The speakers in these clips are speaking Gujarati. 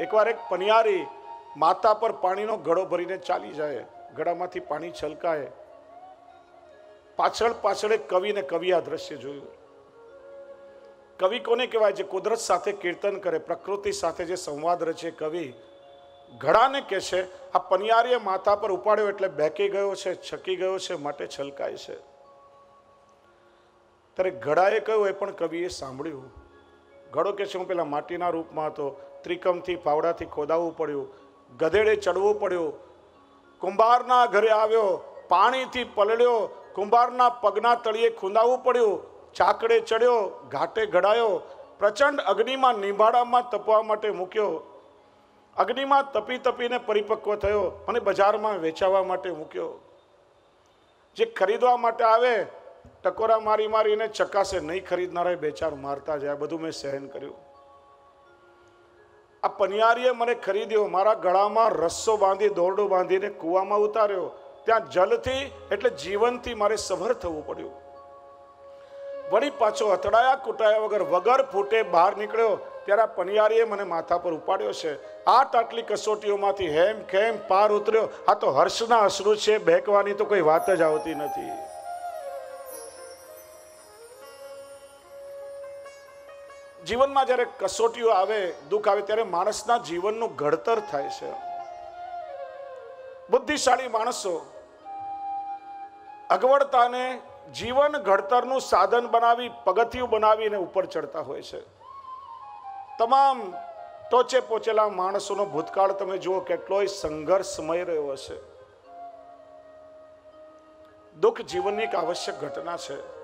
એકવાર એક પનિયારી માતા પર પાણીનો ઘડો ભરીને ચાલી જાય ઘડામાંથી પાણી છલકાય. પાછળ પાછળ એક કવિને કવિ આ દ્રશ્ય જોયું. કવિ કોને કહેવાય? જે કુદરત સાથે કીર્તન કરે, પ્રકૃતિ સાથે જે સંવાદ રચે, કવિ ઘડાને કહે છે, આ પનિયારીએ માથા પર ઉપાડ્યો એટલે બેકી ગયો છે, છકી ગયો છે, માટે છલકાય છે. ત્યારે ઘડાએ કહ્યું, એ પણ કવિએ સાંભળ્યું. ઘડો કે છે, હું પેલા માટીના રૂપમાં હતો ત્રિકમથી પાવડાથી ખોદાવવું પડ્યું. ગધેડે ચડવું પડ્યું. કુંભારના ઘરે આવ્યો, પાણીથી પલળ્યો. કુંભારના પગના તળિયે ખૂંદાવવું પડ્યું. ચાકડે ચડ્યો, ઘાટે ઘડાયો. પ્રચંડ અગ્નિમાં નિંભાડામાં તપવા માટે મૂક્યો. અગ્નિમાં તપી તપીને પરિપક્વ થયો અને બજારમાં વેચાવા માટે મૂક્યો. જે ખરીદવા માટે આવે, ટકોરા મારી મારીને ચકાસે, નહીં ખરીદનારા બે ચાર મારતા જાય. બધું મેં સહન કર્યું. આ પનિયારીએ મને ખરીદ્યો. મારા ગળામાં રસ્સો બાંધી, દોરડો બાંધીને કૂવામાં ઉતાર્યો. ત્યાં જલથી એટલે જીવનથી મારે સભર થવું પડ્યું. વળી પાછો અથડાયા કૂટાયા વગર વગર ફૂટે બહાર નીકળ્યો. ત્યારે આ પનિયારીએ મને માથા પર ઉપાડ્યો છે. આ આટલી કસોટીઓમાંથી હેમ ખેમ પાર ઉતર્યો. આ તો હર્ષના અશ્રુ છે બહેકવાની તો કોઈ વાત જ આવતી નથી. જીવનમાં જ્યારે કસોટીઓ આવે, દુઃખ આવે, ત્યારે માણસના જીવનનું ઘડતર થાય છે. બુદ્ધિશાળી માણસો અગવડતાને જીવન ઘડતરનું સાધન બનાવી, પગથિયું બનાવીને ઉપર ચડતા હોય છે. તમામ ટોચે પહોંચેલા માણસોનો ભૂતકાળ તમે જુઓ, કેટલોય સંઘર્ષમય રહ્યો હશે. દુઃખ જીવનની એક આવશ્યક ઘટના છે.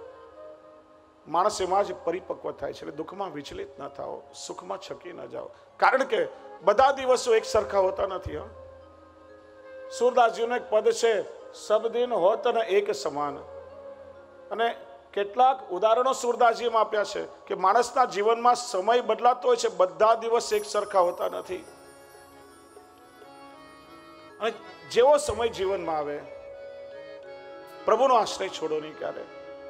માણસ એમાં જ પરિપક્વ થાય છે એટલે દુઃખમાં વિચલિત ન થાઓ, સુખમાં છકી ન જાઓ. કારણ કે બધા દિવસો એક સરખા હોતા નથી, હા. સુરદાસજીનું એક પદ છે, સબદિન હોત ને એક સમાન. અને કેટલાક ઉદાહરણો સુરદાસજીમાં આપ્યા છે કે માણસના જીવનમાં સમય બદલાતો હોય છે, બધા દિવસ એક સરખા હોતા નથી. અને જેવો સમય જીવનમાં આવે, પ્રભુનો આશ્રય છોડો નહીં ક્યારે.